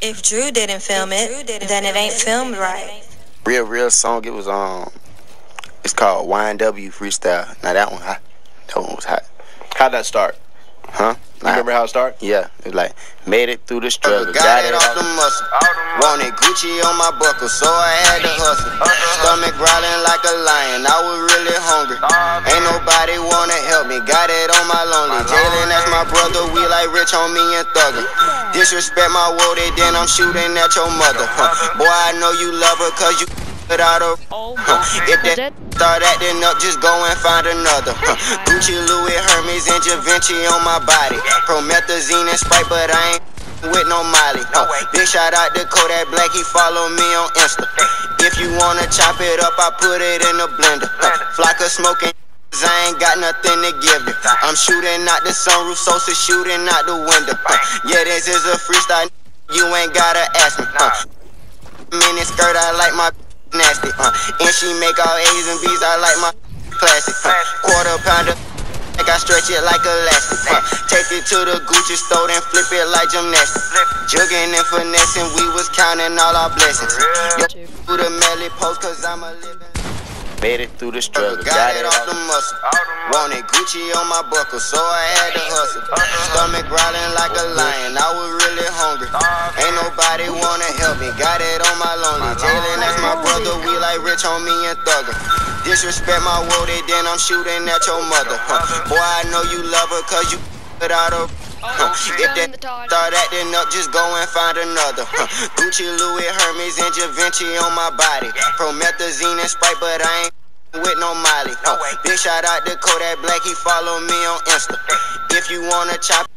If Drew didn't film it, then it ain't filmed right. Real, real song. It was um, it's called YNW Freestyle. Now that one hot. That one was hot. How'd that start? Huh? You remember how it started? Yeah, it was like made it through the struggle. Got it off the muscle. Wanted Gucci on my buckle, so I had to hustle. Stomach growling like a lion, I was really hungry. Ain't nobody wanna help me, got it on my lonely. Jalen, that's my brother, we like rich on me and thuggin'. Disrespect my word, then I'm shooting at your mother. Huh. Boy, I know you love her, cause you it out of. Huh. If that start acting up, just go and find another. Huh. Gucci, Louis, Hermes, and Givenchy on my body. Promethazine and Sprite, but I ain't with no Molly. Huh. Big shout out to Kodak Black, he follow me on Insta. If you wanna chop it up, I put it in a blender. Huh. Flock of smoking. I ain't got nothing to give you. I'm shooting out the sunroof, Sosa shooting out the window. Huh. Yeah, this is a freestyle. You ain't gotta ask me. Huh. Mini skirt, I like my nasty. Uh. And she make all A's and B's, I like my classic. Uh. Quarter pounder. Like I stretch it like elastic. Uh. Take it to the Gucci store and flip it like gymnastics. Jugging and finessing, we was counting all our blessings. Yo, to the melly post, cause I'm a living. Made it through the struggle. Got it off the muscle. Wanted Gucci on my buckle, so I had to hustle. Uh-huh. Stomach growling like a uh-huh. lion, I was really hungry. Uh-huh. Ain't nobody wanna help me, got it on my lonely. Jalen, that's my brother, we like rich on me and thuggin'. Disrespect my word, then I'm shooting at your mother. Huh. Boy, I know you love her, cause you it out of. Huh. If that start acting up, just go and find another. Huh. Gucci, Louis, Hermes, and Givenchy on my body. Promethazine and Sprite, but I ain't with no Molly. Huh. Big shout out to Kodak Black, he follow me on Insta. If you wanna chop